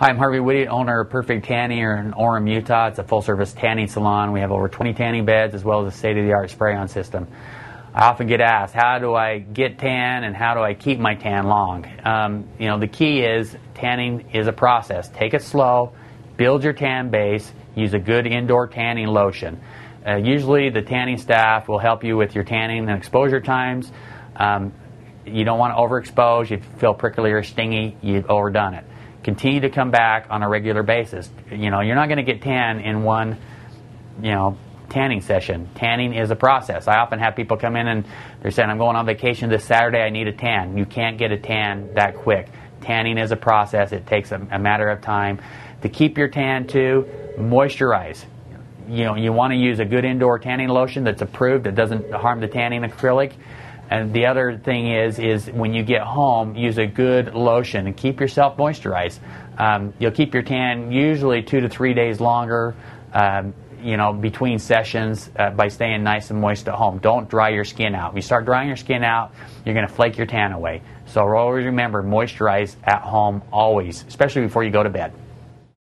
Hi, I'm Harvey Whitty, owner of Perfect Tanning here in Orem, Utah. It's a full service tanning salon. We have over 20 tanning beds as well as a state of the art spray on system. I often get asked, how do I get tan and how do I keep my tan long? Um, you know, the key is tanning is a process. Take it slow, build your tan base, use a good indoor tanning lotion. Uh, usually, the tanning staff will help you with your tanning and exposure times. Um, you don't want to overexpose. If you feel prickly or stingy, you've overdone it continue to come back on a regular basis. You know, you're not going to get tan in one, you know, tanning session. Tanning is a process. I often have people come in and they're saying, I'm going on vacation this Saturday, I need a tan. You can't get a tan that quick. Tanning is a process, it takes a, a matter of time. To keep your tan too, moisturize. You know, you want to use a good indoor tanning lotion that's approved that doesn't harm the tanning acrylic. And the other thing is, is when you get home, use a good lotion and keep yourself moisturized. Um, you'll keep your tan usually two to three days longer. Um, you know, between sessions uh, by staying nice and moist at home. Don't dry your skin out. If you start drying your skin out, you're going to flake your tan away. So always remember, moisturize at home always, especially before you go to bed.